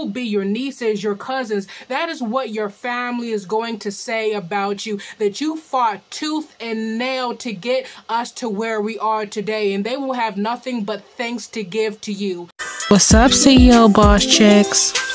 will be your nieces, your cousins. That is what your family is going to say about you. That you fought tooth and nail to get us to where we are today. And they will have nothing but thanks to give to you. What's up, CEO Boss Chicks?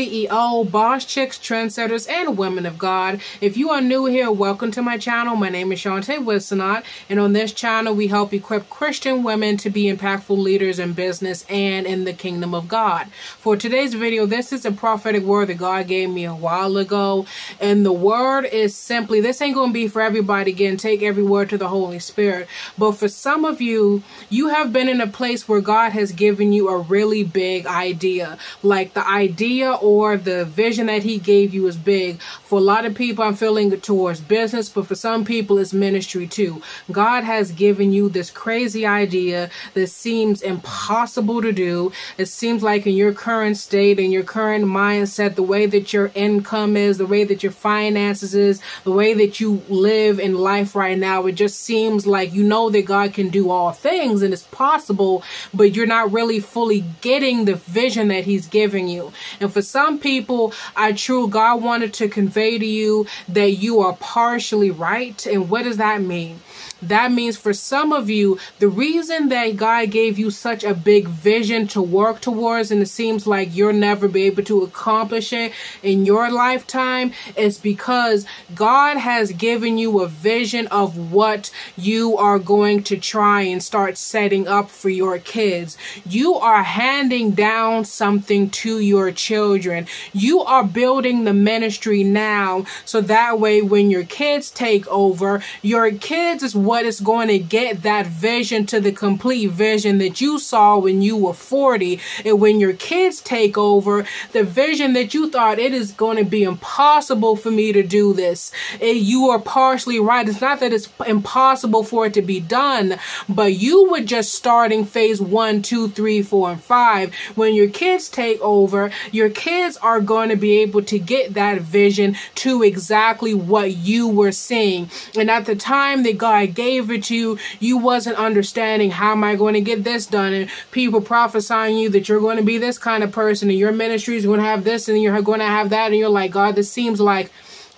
CEO, boss chicks, trendsetters, and women of God. If you are new here, welcome to my channel. My name is Chante Whisonant, and on this channel, we help equip Christian women to be impactful leaders in business and in the kingdom of God. For today's video, this is a prophetic word that God gave me a while ago, and the word is simply this ain't going to be for everybody. Again, take every word to the Holy Spirit. But for some of you, you have been in a place where God has given you a really big idea, like the idea idea or the vision that he gave you is big. For a lot of people, I'm feeling it towards business, but for some people, it's ministry too. God has given you this crazy idea that seems impossible to do. It seems like in your current state, in your current mindset, the way that your income is, the way that your finances is, the way that you live in life right now, it just seems like you know that God can do all things and it's possible, but you're not really fully getting the vision that he's giving you. And for some people, are true God wanted to convey to you that you are partially right. And what does that mean? That means for some of you, the reason that God gave you such a big vision to work towards, and it seems like you'll never be able to accomplish it in your lifetime, is because God has given you a vision of what you are going to try and start setting up for your kids. You are handing down something to your children. You are building the ministry now so that way when your kids take over, your kids is what is going to get that vision to the complete vision that you saw when you were 40. And when your kids take over, the vision that you thought it is going to be impossible for me to do this. You are partially right. It's not that it's impossible for it to be done, but you were just starting phase one, two, three, four, and five. When your kids take over, your kids are going to be able to get that vision to exactly what you were seeing. And at the time that God gave it to you, you wasn't understanding how am I going to get this done and people prophesying you that you're going to be this kind of person and your ministry is going to have this and you're going to have that and you're like, God, this seems like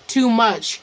too much.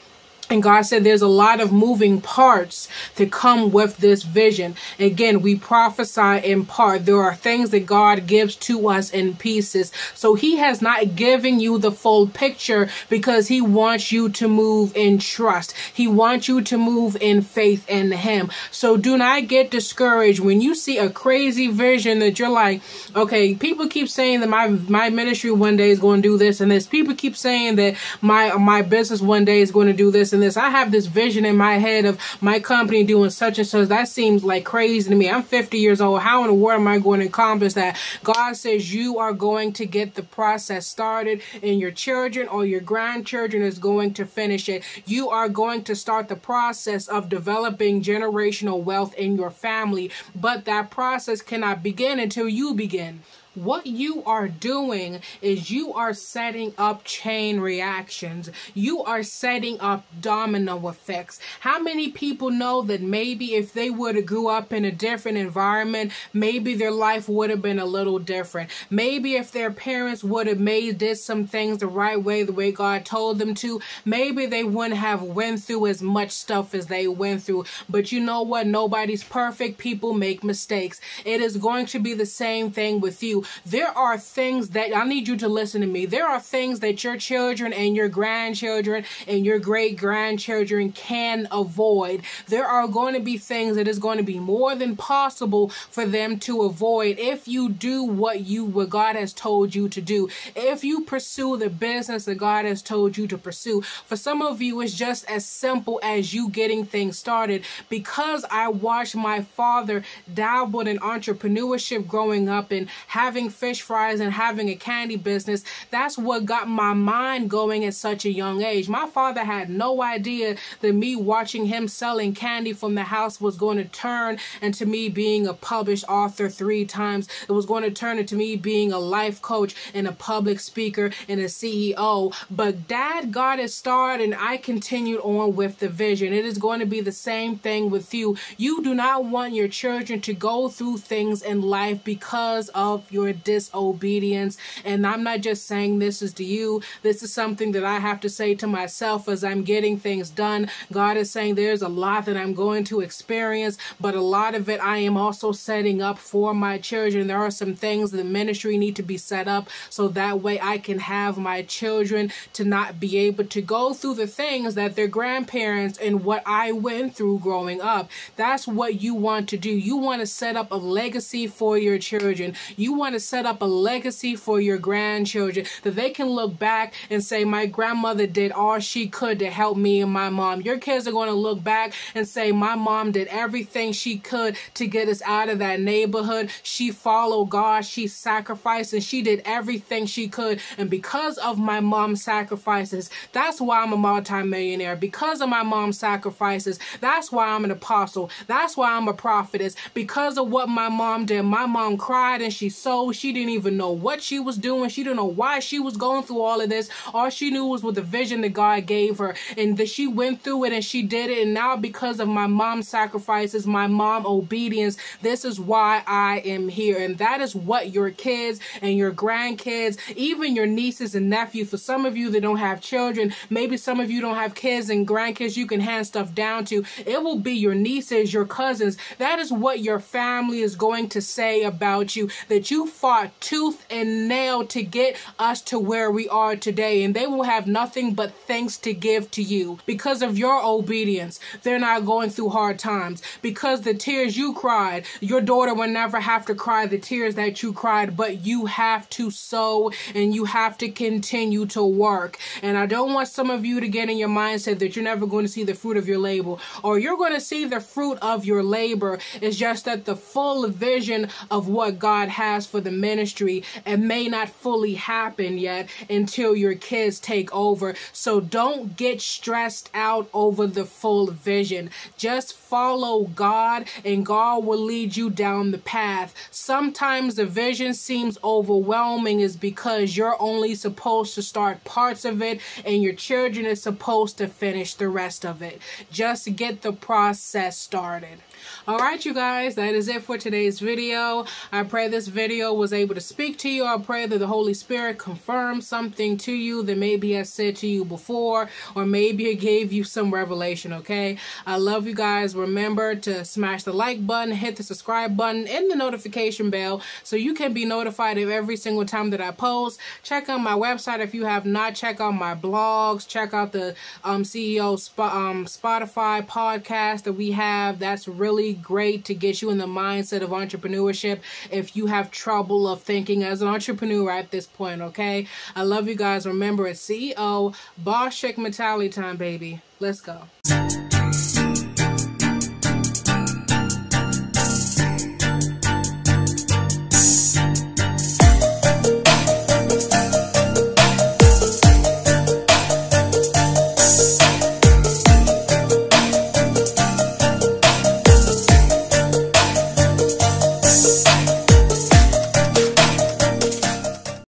And God said there's a lot of moving parts to come with this vision. Again, we prophesy in part. There are things that God gives to us in pieces. So he has not given you the full picture because he wants you to move in trust. He wants you to move in faith in him. So do not get discouraged when you see a crazy vision that you're like, okay, people keep saying that my my ministry one day is going to do this and this. People keep saying that my my business one day is going to do this and this. I have this vision in my head of my company doing such and such. That seems like crazy to me. I'm 50 years old. How in the world am I going to accomplish that? God says you are going to get the process started and your children or your grandchildren is going to finish it. You are going to start the process of developing generational wealth in your family, but that process cannot begin until you begin. What you are doing is you are setting up chain reactions. You are setting up domino effects. How many people know that maybe if they would have grew up in a different environment, maybe their life would have been a little different. Maybe if their parents would have made did some things the right way, the way God told them to, maybe they wouldn't have went through as much stuff as they went through. But you know what? Nobody's perfect. People make mistakes. It is going to be the same thing with you. There are things that I need you to listen to me. There are things that your children and your grandchildren and your great grandchildren can avoid. There are going to be things that is going to be more than possible for them to avoid if you do what you what God has told you to do. If you pursue the business that God has told you to pursue. For some of you it's just as simple as you getting things started because I watched my father dabble in entrepreneurship growing up and have having fish fries and having a candy business. That's what got my mind going at such a young age. My father had no idea that me watching him selling candy from the house was going to turn into me being a published author three times. It was going to turn into me being a life coach and a public speaker and a CEO. But dad got it started and I continued on with the vision. It is going to be the same thing with you. You do not want your children to go through things in life because of your disobedience. And I'm not just saying this is to you. This is something that I have to say to myself as I'm getting things done. God is saying there's a lot that I'm going to experience, but a lot of it I am also setting up for my children. There are some things the ministry need to be set up so that way I can have my children to not be able to go through the things that their grandparents and what I went through growing up. That's what you want to do. You want to set up a legacy for your children. You want to set up a legacy for your grandchildren that they can look back and say, My grandmother did all she could to help me and my mom. Your kids are going to look back and say, My mom did everything she could to get us out of that neighborhood. She followed God, she sacrificed, and she did everything she could. And because of my mom's sacrifices, that's why I'm a multimillionaire. Because of my mom's sacrifices, that's why I'm an apostle. That's why I'm a prophetess. Because of what my mom did, my mom cried and she She didn't even know what she was doing. She didn't know why she was going through all of this. All she knew was with the vision that God gave her. And that she went through it and she did it. And now because of my mom's sacrifices, my mom obedience, this is why I am here. And that is what your kids and your grandkids, even your nieces and nephews, for some of you that don't have children, maybe some of you don't have kids and grandkids you can hand stuff down to. It will be your nieces, your cousins. That is what your family is going to say about you, that you fought tooth and nail to get us to where we are today. And they will have nothing but thanks to give to you because of your obedience. They're not going through hard times because the tears you cried, your daughter will never have to cry the tears that you cried, but you have to sow and you have to continue to work. And I don't want some of you to get in your mindset that you're never going to see the fruit of your labor or you're going to see the fruit of your labor. It's just that the full vision of what God has for the ministry it may not fully happen yet until your kids take over. So don't get stressed out over the full vision. Just follow God and God will lead you down the path. Sometimes the vision seems overwhelming is because you're only supposed to start parts of it and your children is supposed to finish the rest of it. Just get the process started. All right, you guys, that is it for today's video. I pray this video was able to speak to you. I pray that the Holy Spirit confirmed something to you that maybe I said to you before, or maybe it gave you some revelation, okay? I love you guys. Remember to smash the like button, hit the subscribe button, and the notification bell so you can be notified of every single time that I post. Check out my website if you have not. Check out my blogs. Check out the um, CEO Sp um, Spotify podcast that we have. That's really great to get you in the mindset of entrepreneurship if you have trouble of thinking as an entrepreneur at this point, okay? I love you guys. Remember, it's CEO Boss Chick Mentality time, baby. Let's go.